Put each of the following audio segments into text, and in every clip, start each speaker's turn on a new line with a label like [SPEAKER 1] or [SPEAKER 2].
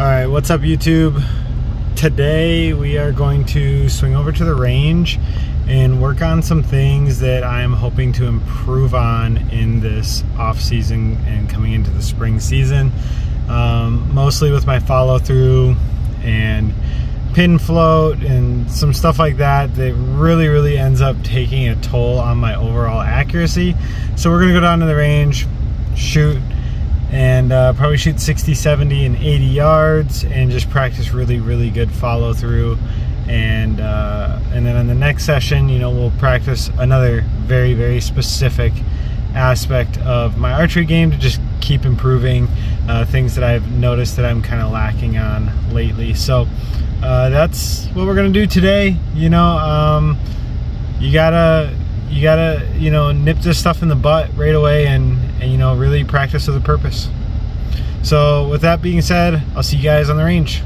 [SPEAKER 1] All right, what's up YouTube? Today we are going to swing over to the range and work on some things that I'm hoping to improve on in this off season and coming into the spring season. Um, mostly with my follow through and pin float and some stuff like that that really really ends up taking a toll on my overall accuracy so we're gonna go down to the range shoot and uh, probably shoot 60 70 and 80 yards and just practice really really good follow through and uh, and then in the next session you know we'll practice another very very specific aspect of my archery game to just keep improving uh, things that I've noticed that I'm kind of lacking on lately so uh, that's what we're gonna do today. You know, um, you gotta you gotta you know nip this stuff in the butt right away and and you know really practice with a purpose. So with that being said, I'll see you guys on the range.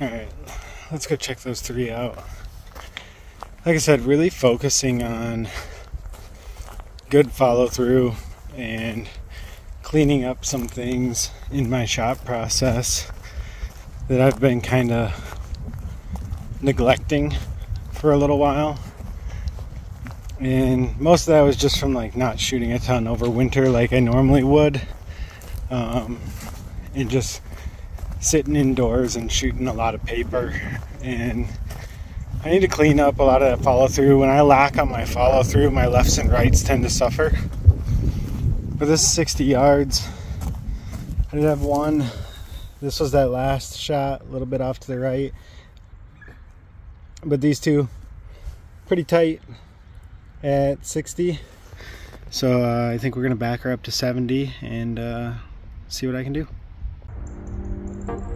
[SPEAKER 1] All right, let's go check those three out. Like I said, really focusing on good follow through and cleaning up some things in my shot process that I've been kind of neglecting for a little while. And most of that was just from like not shooting a ton over winter like I normally would. Um, and just sitting indoors and shooting a lot of paper and I need to clean up a lot of that follow through. When I lack on my follow through, my lefts and rights tend to suffer. For this 60 yards, I did have one. This was that last shot, a little bit off to the right. But these two, pretty tight at 60. So uh, I think we're gonna back her up to 70 and uh, see what I can do. All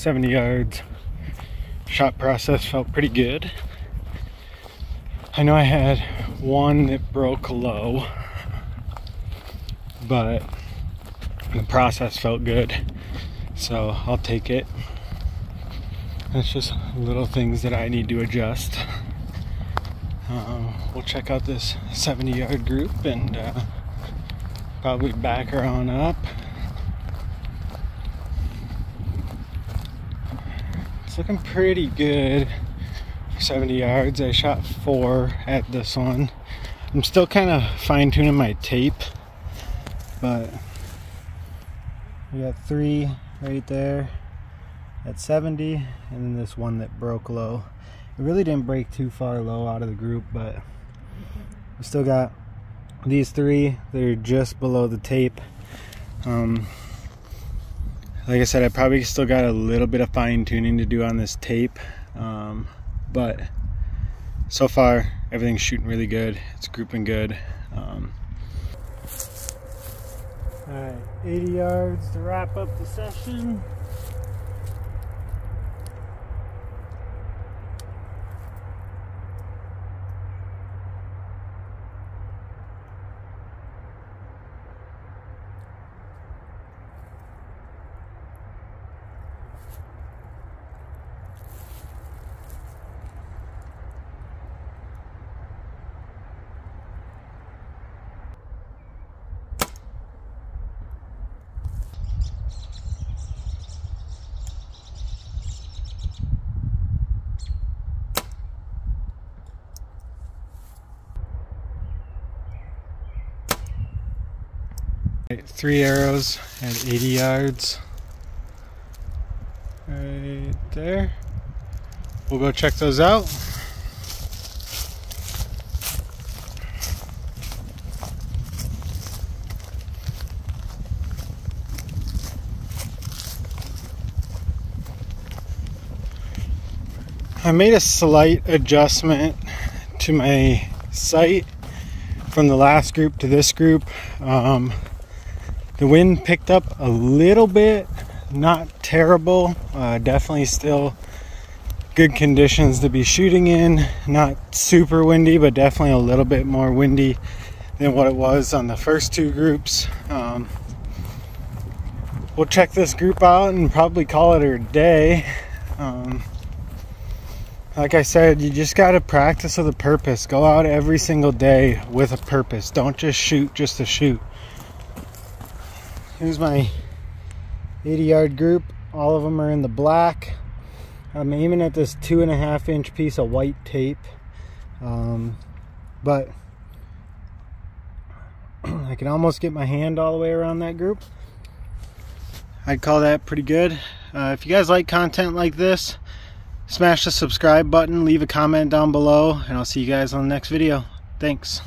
[SPEAKER 1] 70 yards. Shot process felt pretty good. I know I had one that broke low, but the process felt good. So I'll take it. It's just little things that I need to adjust. Um, we'll check out this 70 yard group and uh, probably back her on up. It's looking pretty good 70 yards. I shot four at this one. I'm still kind of fine tuning my tape, but we got three right there at 70 and then this one that broke low it really didn't break too far low out of the group but we still got these three they're just below the tape um, like I said I probably still got a little bit of fine tuning to do on this tape um, but so far everything's shooting really good. It's grouping good. Um, all right 80 yards to wrap up the session Three arrows at 80 yards. Right there. We'll go check those out. I made a slight adjustment to my sight from the last group to this group. Um, the wind picked up a little bit, not terrible. Uh, definitely still good conditions to be shooting in. Not super windy, but definitely a little bit more windy than what it was on the first two groups. Um, we'll check this group out and probably call it a day. Um, like I said, you just got to practice with a purpose. Go out every single day with a purpose. Don't just shoot just to shoot. Here's my 80 yard group. All of them are in the black. I'm aiming at this two and a half inch piece of white tape. Um, but I can almost get my hand all the way around that group. I'd call that pretty good. Uh, if you guys like content like this, smash the subscribe button, leave a comment down below, and I'll see you guys on the next video. Thanks.